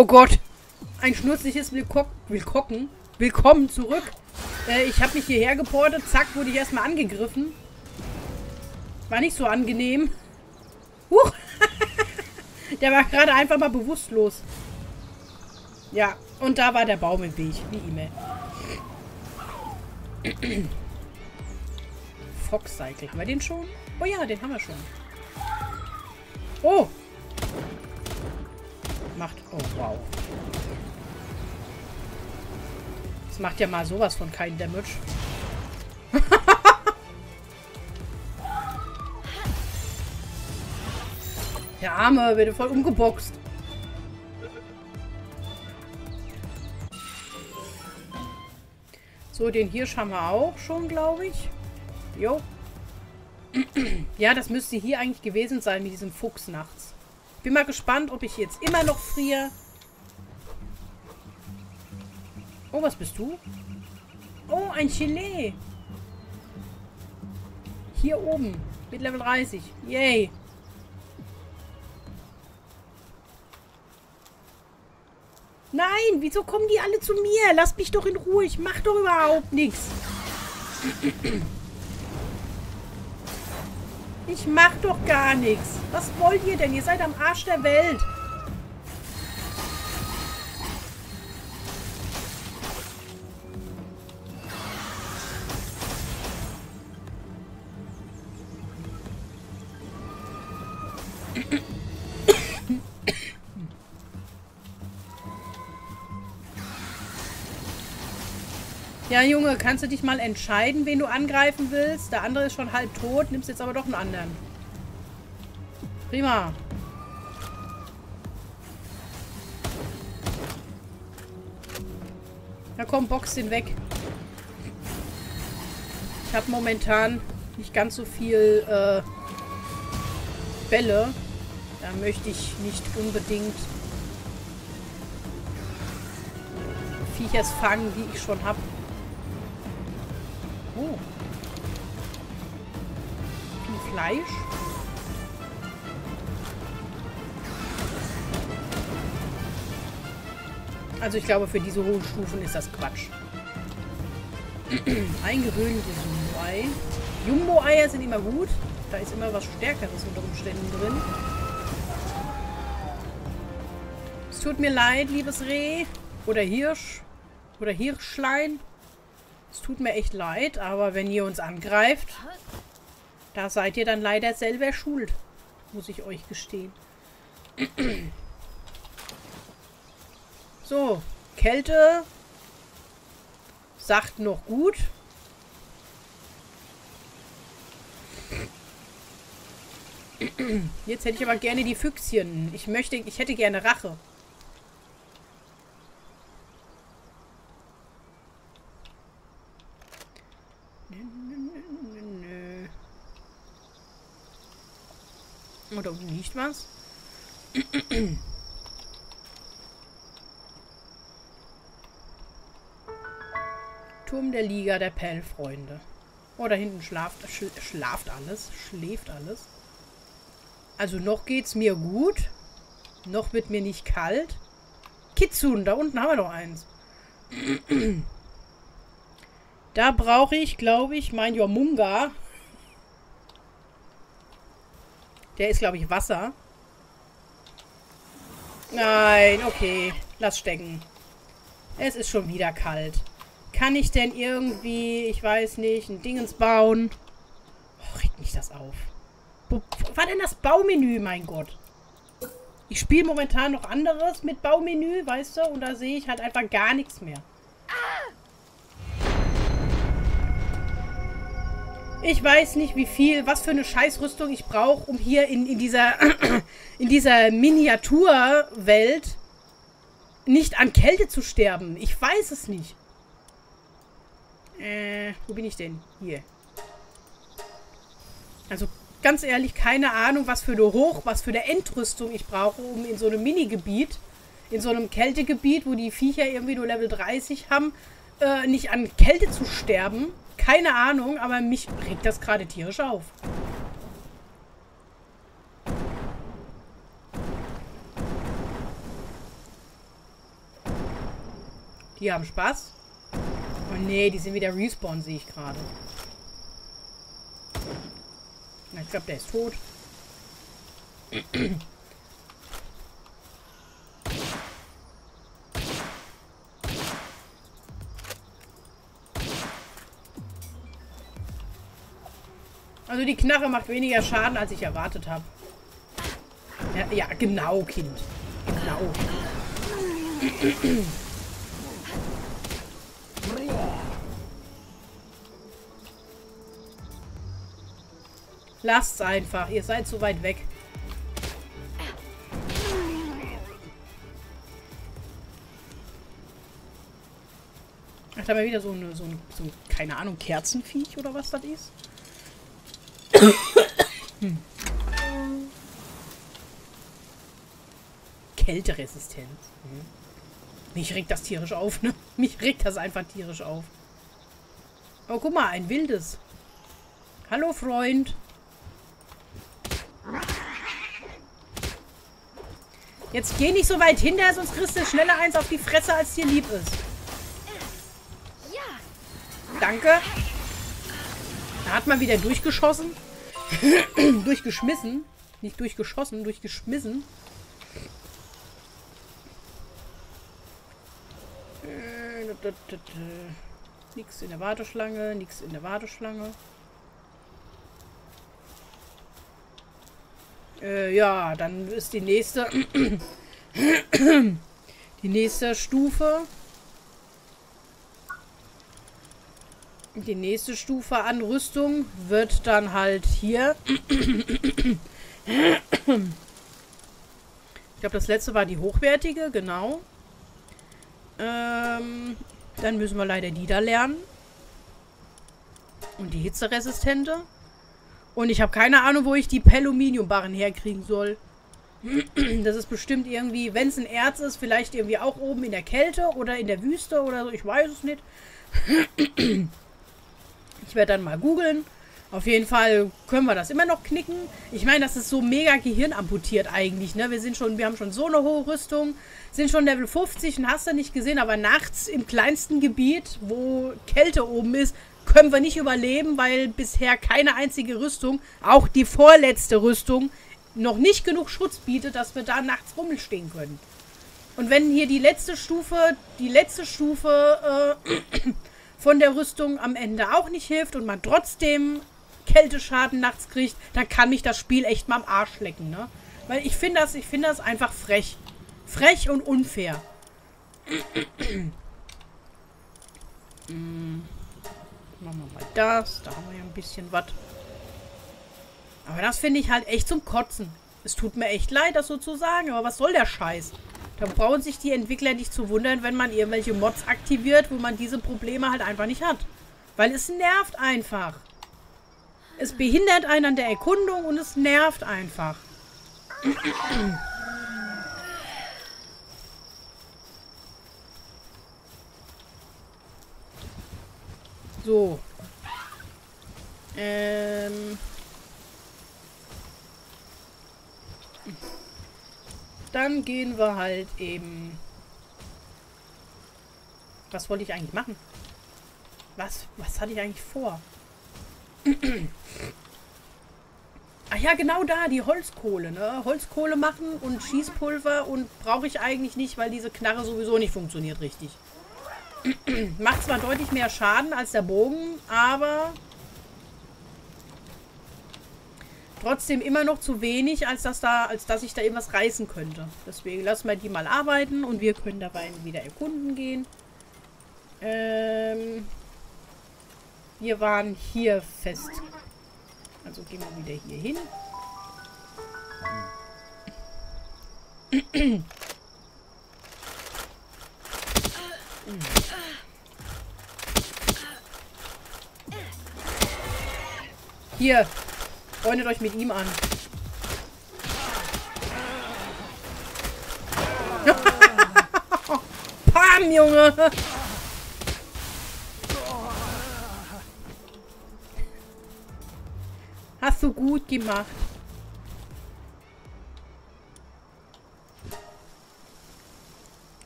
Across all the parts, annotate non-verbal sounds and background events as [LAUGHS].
Oh Gott. Ein schnurzliches Willkocken. Willkommen zurück. Äh, ich habe mich hierher geportet. Zack, wurde ich erstmal angegriffen. War nicht so angenehm. Huch. [LAUGHS] der war gerade einfach mal bewusstlos. Ja, und da war der Baum im Weg. Wie E-Mail. [CLEARS THROAT] Fox Cycle. Haben wir den schon? Oh ja, den haben wir schon. Oh! Macht... Oh, wow. Das macht ja mal sowas von keinen Damage. [LAUGHS] Der Arme wird voll umgeboxt. So, den Hirsch haben wir auch schon, glaube ich. Jo. [CLEARS THROAT] ja, das müsste hier eigentlich gewesen sein mit diesem Fuchs nachts. Bin mal gespannt, ob ich jetzt immer noch friere. Oh, was bist du? Oh, ein Chile. Hier oben. Mit Level 30. Yay. Nein, wieso kommen die alle zu mir? Lass mich doch in Ruhe. Ich mach doch überhaupt nichts. Ich mach doch gar nichts. Was wollt ihr denn? Ihr seid am Arsch der Welt. Junge, kannst du dich mal entscheiden, wen du angreifen willst? Der andere ist schon halb tot, nimmst jetzt aber doch einen anderen. Prima. Na komm, box den weg. Ich habe momentan nicht ganz so viel äh, Bälle. Da möchte ich nicht unbedingt Viechers fangen, die ich schon habe. Fleisch. Also ich glaube, für diese hohen Stufen ist das Quatsch. [CLEARS THROAT] Ein gewöhnliches Jumbo-Ei. Jumbo-Eier sind immer gut. Da ist immer was Stärkeres unter Umständen drin. Es tut mir leid, liebes Reh. Oder Hirsch. Oder Hirschlein. Es tut mir echt leid, aber wenn ihr uns angreift, da seid ihr dann leider selber schuld. Muss ich euch gestehen. So, Kälte sagt noch gut. Jetzt hätte ich aber gerne die Füchschen. Ich möchte, ich hätte gerne Rache. Oder nicht was? Turm der Liga der Pellfreunde. Oh, da hinten schlaft, schl schlaft alles. Schläft alles. Also noch geht's mir gut. Noch wird mir nicht kalt. Kitsune, da unten haben wir noch eins. [CLEARS THROAT] Da brauche ich, glaube ich, mein Jomunga. Der ist, glaube ich, Wasser. Nein, okay. Lass stecken. Es ist schon wieder kalt. Kann ich denn irgendwie, ich weiß nicht, ein Dingens bauen? Oh, regt mich das auf. Wo war denn das Baumenü, mein Gott? Ich spiele momentan noch anderes mit Baumenü, weißt du? Und da sehe ich halt einfach gar nichts mehr. Ich weiß nicht, wie viel, was für eine Scheißrüstung ich brauche, um hier in, in dieser, [CLEARS THROAT] in dieser Miniaturwelt nicht an Kälte zu sterben. Ich weiß es nicht. Äh, wo bin ich denn? Hier. Also, ganz ehrlich, keine Ahnung, was für eine Hoch-, was für eine Endrüstung ich brauche, um in so einem Minigebiet, in so einem Kältegebiet, wo die Viecher irgendwie nur Level 30 haben, äh, nicht an Kälte zu sterben. Keine Ahnung, aber mich regt das gerade tierisch auf. Die haben Spaß. Oh nee, die sind wieder respawn, sehe ich gerade. Ich glaube, der ist tot. Also die Knarre macht weniger Schaden, als ich erwartet habe. Ja, ja, genau, Kind. Genau. Lasst's einfach. Ihr seid zu weit weg. Ach, da wir wieder so, eine, so, ein, so ein, keine Ahnung, Kerzenviech oder was das ist. Hm. Kälteresistenz. Mhm. Mich regt das tierisch auf, ne? Mich regt das einfach tierisch auf. Oh, guck mal, ein wildes. Hallo, Freund. Jetzt geh nicht so weit hinter, sonst kriegst du schneller eins auf die Fresse, als dir lieb ist. Danke. Da hat man wieder durchgeschossen. [CLEARS THROAT] durchgeschmissen. Nicht durchgeschossen, durchgeschmissen. Nix in der Warteschlange, nix in der Warteschlange. Äh, ja, dann ist die nächste [CLEARS THROAT] die nächste Stufe die nächste Stufe an Rüstung wird dann halt hier ich glaube, das letzte war die hochwertige, genau. Ähm, dann müssen wir leider die da lernen. Und die hitzeresistente. Und ich habe keine Ahnung, wo ich die Peluminiumbarren herkriegen soll. Das ist bestimmt irgendwie, wenn es ein Erz ist, vielleicht irgendwie auch oben in der Kälte oder in der Wüste oder so. Ich weiß es nicht. Ich werde dann mal googeln. Auf jeden Fall können wir das immer noch knicken. Ich meine, das ist so mega gehirnamputiert eigentlich, ne? Wir sind schon, wir haben schon so eine hohe Rüstung, sind schon Level 50 und hast du nicht gesehen, aber nachts im kleinsten Gebiet, wo Kälte oben ist, können wir nicht überleben, weil bisher keine einzige Rüstung, auch die vorletzte Rüstung, noch nicht genug Schutz bietet, dass wir da nachts rumstehen können. Und wenn hier die letzte Stufe, die letzte Stufe äh, von der Rüstung am Ende auch nicht hilft und man trotzdem Kälteschaden nachts kriegt, dann kann mich das Spiel echt mal am Arsch lecken, ne? Weil ich finde das, ich finde das einfach frech. Frech und unfair. mm. [CLEARS THROAT] Machen wir mal das. Da haben wir ja ein bisschen was. Aber das finde ich halt echt zum Kotzen. Es tut mir echt leid, das so zu sagen, aber was soll der Scheiß? Da brauchen sich die Entwickler nicht zu wundern, wenn man irgendwelche Mods aktiviert, wo man diese Probleme halt einfach nicht hat. Weil es nervt einfach. Es behindert einen an der Erkundung und es nervt einfach. So. Ähm. Dann gehen wir halt eben... Was wollte ich eigentlich machen? Was, was hatte ich eigentlich vor? [CLEARS THROAT] Ach ja, genau da, die Holzkohle, ne? Holzkohle machen und Schießpulver und brauche ich eigentlich nicht, weil diese Knarre sowieso nicht funktioniert richtig. [CLEARS THROAT] Macht zwar deutlich mehr Schaden als der Bogen, aber trotzdem immer noch zu wenig, als dass, da, als dass ich da irgendwas reißen könnte. Deswegen lassen wir die mal arbeiten und wir können dabei wieder erkunden gehen. Ähm, wir waren hier fest. Also gehen wir wieder hier hin. Hier. Freundet euch mit ihm an. [LAUGHS] Pam, Junge! Hast du gut gemacht.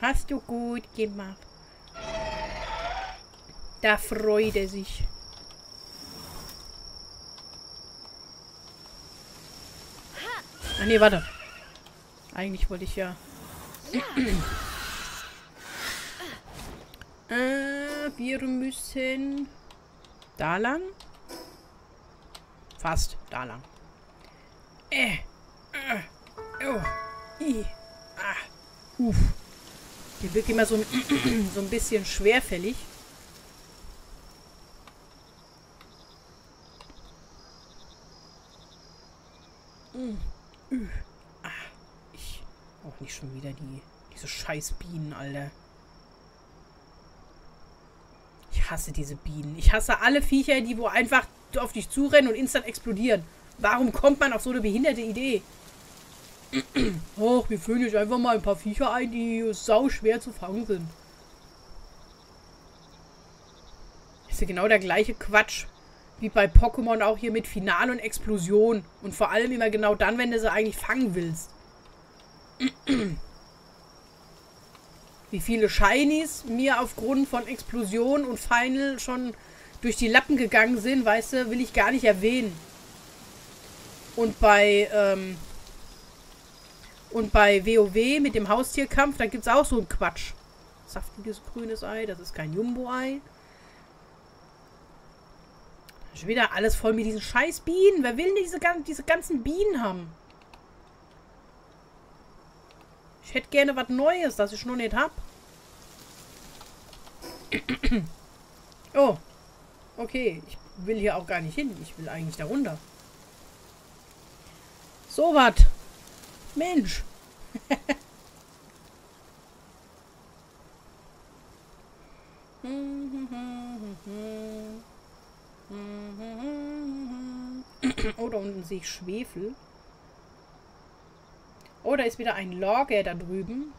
Hast du gut gemacht. Da freut er sich. Ach nee, warte. Eigentlich wollte ich ja... [CLEARS THROAT] äh, wir müssen... Da lang? Fast. Da lang. Äh. Äh. Oh. I. Ah. Uff. Die wirkt immer so, [CLEARS THROAT] so ein bisschen schwerfällig. Ah, ich auch nicht schon wieder die diese scheiß Bienen, Alter. Ich hasse diese Bienen. Ich hasse alle Viecher, die wo einfach auf dich zurennen und instant explodieren. Warum kommt man auf so eine behinderte Idee? [CLEARS THROAT] Och, wir führen jetzt einfach mal ein paar Viecher ein, die sau schwer zu fangen sind. ist ja genau der gleiche Quatsch. Wie bei Pokémon auch hier mit Final und Explosion. Und vor allem immer genau dann, wenn du sie eigentlich fangen willst. [CLEARS THROAT] Wie viele Shinies mir aufgrund von Explosion und Final schon durch die Lappen gegangen sind, weißt du, will ich gar nicht erwähnen. Und bei, ähm, und bei WoW mit dem Haustierkampf, da gibt es auch so einen Quatsch. Saftiges grünes Ei, das ist kein Jumbo-Ei. Schon wieder alles voll mit diesen scheiß Bienen. Wer will denn diese, diese ganzen Bienen haben? Ich hätte gerne was Neues, das ich noch nicht hab. [CLEARS THROAT] Oh. Okay, ich will hier auch gar nicht hin. Ich will eigentlich da runter. So was. Mensch. [LAUGHS] oh, da unten sehe ich Schwefel. Oh, da ist wieder ein Logger da drüben.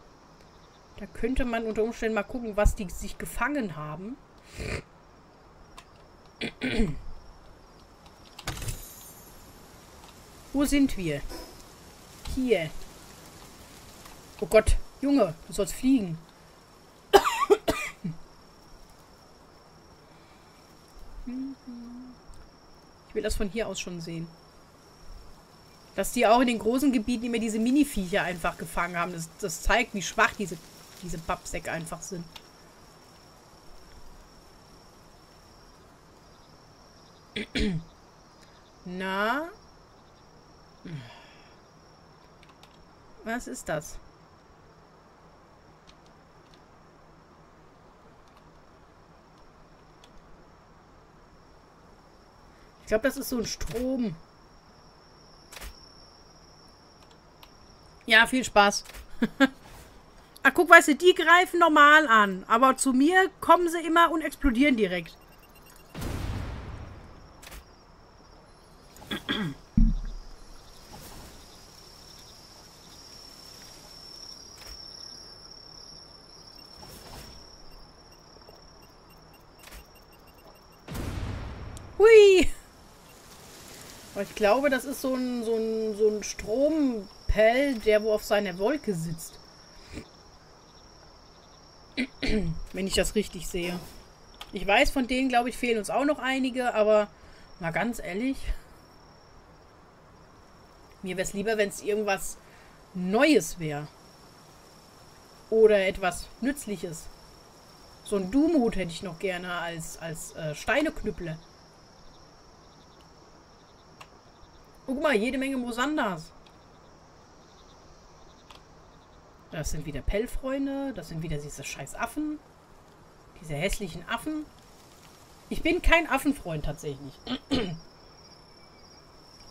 Da könnte man unter Umständen mal gucken, was die sich gefangen haben. Wo sind wir? Hier. Oh Gott, Junge, du sollst fliegen. Ich will das von hier aus schon sehen. Dass die auch in den großen Gebieten immer diese Mini-Viecher einfach gefangen haben. Das, das zeigt, wie schwach diese, diese Babsäcke einfach sind. [CLEARS THROAT] Na? Was ist das? Glaube, das ist so ein Strom. Ja, viel Spaß. [LAUGHS] Ach, guck, weißt du, die greifen normal an. Aber zu mir kommen sie immer und explodieren direkt. Hui! ich glaube, das ist so ein, so ein, so ein Strompell, der wo auf seiner Wolke sitzt. [CLEARS THROAT] Wenn ich das richtig sehe. Ich weiß, von denen, glaube ich, fehlen uns auch noch einige, aber mal ganz ehrlich. Mir wäre es lieber, wenn es irgendwas Neues wäre. Oder etwas Nützliches. So ein Doomhut hätte ich noch gerne als, als äh, Steineknüppler. Guck mal, jede Menge Mosandas. Das sind wieder Pellfreunde. Das sind wieder diese scheiß Affen. Diese hässlichen Affen. Ich bin kein Affenfreund tatsächlich. [CLEARS THROAT]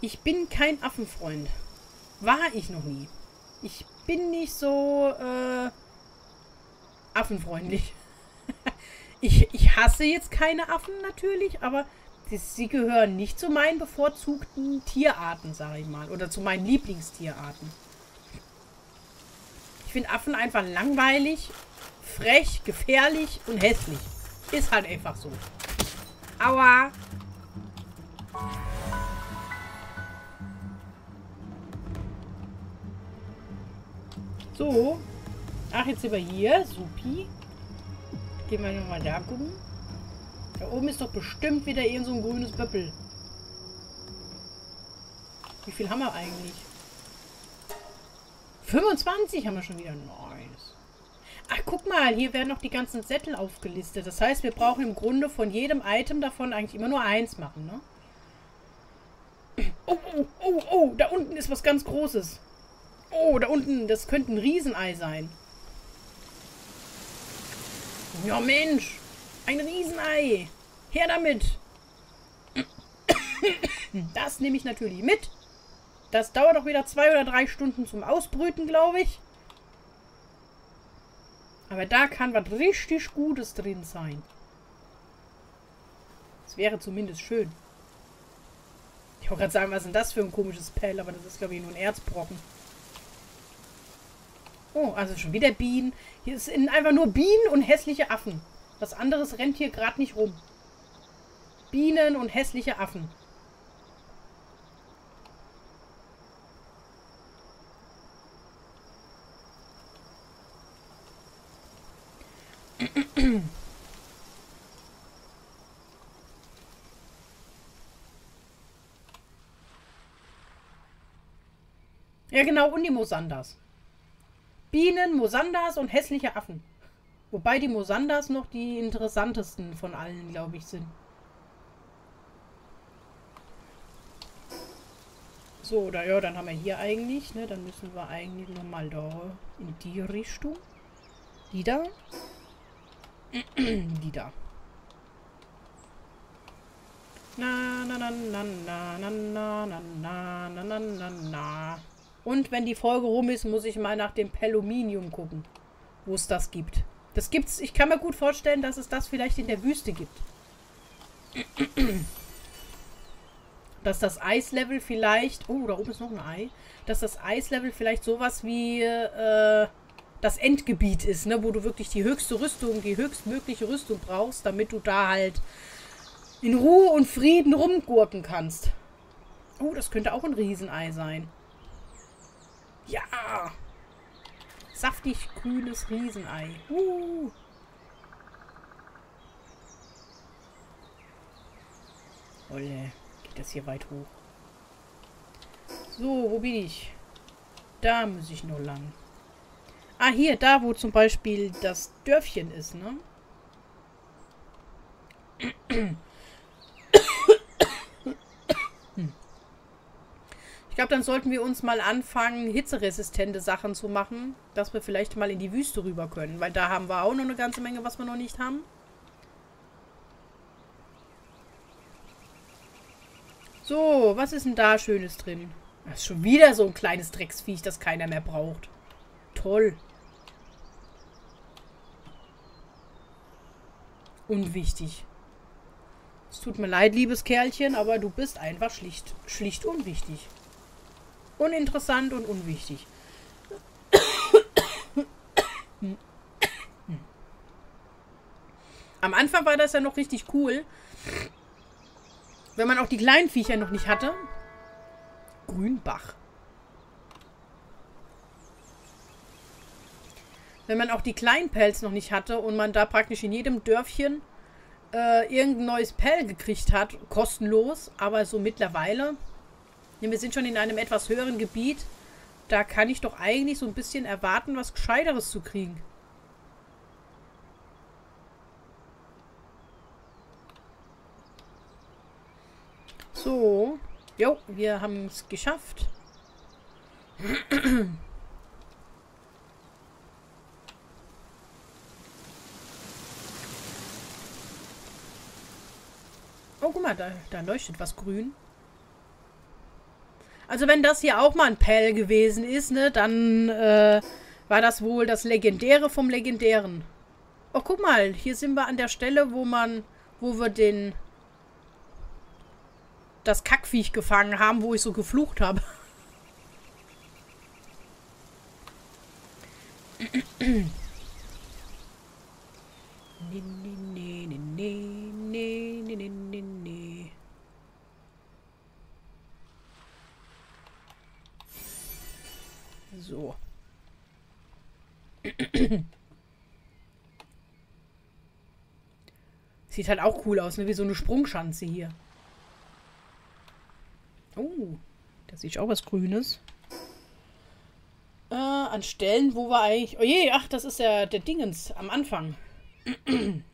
Ich bin kein Affenfreund. War ich noch nie. Ich bin nicht so äh, affenfreundlich. [LAUGHS] ich, ich hasse jetzt keine Affen natürlich, aber sie gehören nicht zu meinen bevorzugten Tierarten, sage ich mal. Oder zu meinen Lieblingstierarten. Ich finde Affen einfach langweilig, frech, gefährlich und hässlich. Ist halt einfach so. Aua! So. Ach, jetzt sind wir hier. Supi. Gehen wir nochmal da gucken. Da oben ist doch bestimmt wieder irgend so ein grünes Böppel. Wie viel haben wir eigentlich? 25 haben wir schon wieder. Nice. Ach, guck mal, hier werden noch die ganzen Sättel aufgelistet. Das heißt, wir brauchen im Grunde von jedem Item davon eigentlich immer nur eins machen, ne? Oh, oh, oh, oh, da unten ist was ganz Großes. Oh, da unten, das könnte ein Riesenei sein. Ja, Mensch. Ein Riesenei. Her damit. Das nehme ich natürlich mit. Das dauert doch wieder zwei oder drei Stunden zum Ausbrüten, glaube ich. Aber da kann was richtig Gutes drin sein. Das wäre zumindest schön. Ich wollte gerade sagen, was ist denn das für ein komisches Pell? Aber das ist, glaube ich, nur ein Erzbrocken. Oh, also schon wieder Bienen. Hier sind einfach nur Bienen und hässliche Affen. Was anderes rennt hier gerade nicht rum. Bienen und hässliche Affen. Ja, genau, und die Mosandas. Bienen, Mosandas und hässliche Affen. Wobei die Mosandas noch die interessantesten von allen, glaube ich, sind. So, oder ja, dann haben wir hier eigentlich, ne? Dann müssen wir eigentlich nochmal da in die Richtung. Die da. die da. Na, na, na, na, na, na, na, na, na, na, na, na. Und wenn die Folge rum ist, muss ich mal nach dem Peluminium gucken, wo es das gibt. Das gibt's, ich kann mir gut vorstellen, dass es das vielleicht in der Wüste gibt. [CLEARS THROAT] Dass das Eislevel vielleicht, oh, da oben ist noch ein Ei, dass das Eislevel vielleicht sowas wie äh, das Endgebiet ist, ne, wo du wirklich die höchste Rüstung, die höchstmögliche Rüstung brauchst, damit du da halt in Ruhe und Frieden rumgurken kannst. Oh, das könnte auch ein Riesenei sein. Ja! Saftig grünes Riesenei. Uh. Olle, geht das hier weit hoch. So, wo bin ich? Da muss ich nur lang. Ah, hier, da, wo zum Beispiel das Dörfchen ist, ne? [CLEARS THROAT] glaube, dann sollten wir uns mal anfangen, hitzeresistente Sachen zu machen, dass wir vielleicht mal in die Wüste rüber können. Weil da haben wir auch noch eine ganze Menge, was wir noch nicht haben. So, was ist denn da Schönes drin? Das ist schon wieder so ein kleines Drecksviech, das keiner mehr braucht. Toll. Unwichtig. Es tut mir leid, liebes Kerlchen, aber du bist einfach schlicht, schlicht unwichtig. Uninteressant und unwichtig. Am Anfang war das ja noch richtig cool. Wenn man auch die kleinen Viecher noch nicht hatte. Grünbach. Wenn man auch die kleinen Pelz noch nicht hatte und man da praktisch in jedem Dörfchen äh, irgendein neues Pell gekriegt hat, kostenlos, aber so mittlerweile wir sind schon in einem etwas höheren Gebiet. Da kann ich doch eigentlich so ein bisschen erwarten, was Gescheiteres zu kriegen. So. Jo, wir haben es geschafft. Oh, guck mal, da, da leuchtet was grün. Also wenn das hier auch mal ein Pell gewesen ist, ne, dann äh, war das wohl das Legendäre vom Legendären. Oh, guck mal, hier sind wir an der Stelle, wo man, wo wir den, das Kackviech gefangen haben, wo ich so geflucht habe. nee, nee, nee, nee, nee, nee, nee, nee. So. [CLEARS THROAT] Sieht halt auch cool aus, ne? Wie so eine Sprungschanze hier. Oh, da sehe ich auch was Grünes. Äh, an Stellen, wo wir eigentlich... Oh je, ach, das ist ja der Dingens am Anfang. [CLEARS THROAT]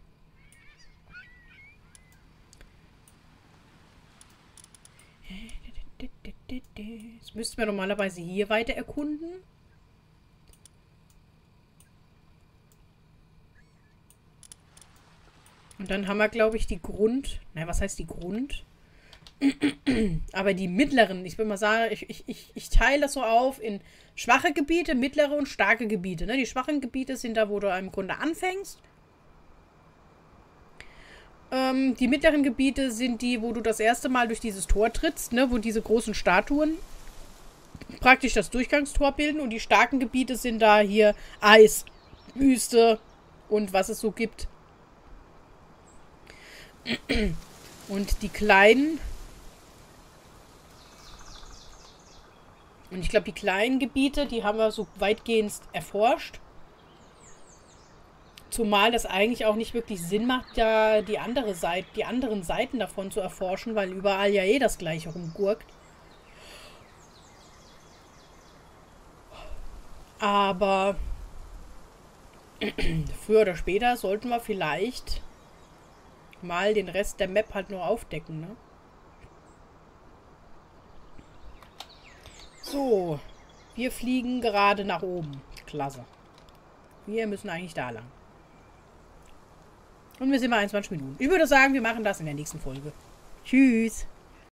Jetzt müssten wir normalerweise hier weiter erkunden. Und dann haben wir, glaube ich, die Grund... Nein, was heißt die Grund? [CLEARS THROAT] Aber die mittleren, ich will mal sagen, ich, ich, ich, ich teile das so auf in schwache Gebiete, mittlere und starke Gebiete. Ne? Die schwachen Gebiete sind da, wo du im Grunde anfängst. Ähm, die mittleren Gebiete sind die, wo du das erste Mal durch dieses Tor trittst, ne? wo diese großen Statuen praktisch das Durchgangstor bilden. Und die starken Gebiete sind da hier Eis, Wüste und was es so gibt. [CLEARS THROAT] Und die kleinen Und ich glaube, die kleinen Gebiete, die haben wir so weitgehend erforscht. Zumal das eigentlich auch nicht wirklich Sinn macht, ja die andere Seite, die anderen Seiten davon zu erforschen, weil überall ja eh das gleiche rumgurkt. Aber [CLEARS THROAT] früher oder später sollten wir vielleicht mal den Rest der Map halt nur aufdecken, ne? So, wir fliegen gerade nach oben. Klasse. Wir müssen eigentlich da lang. Und wir sind bei 21 Minuten. Ich würde sagen, wir machen das in der nächsten Folge. Tschüss.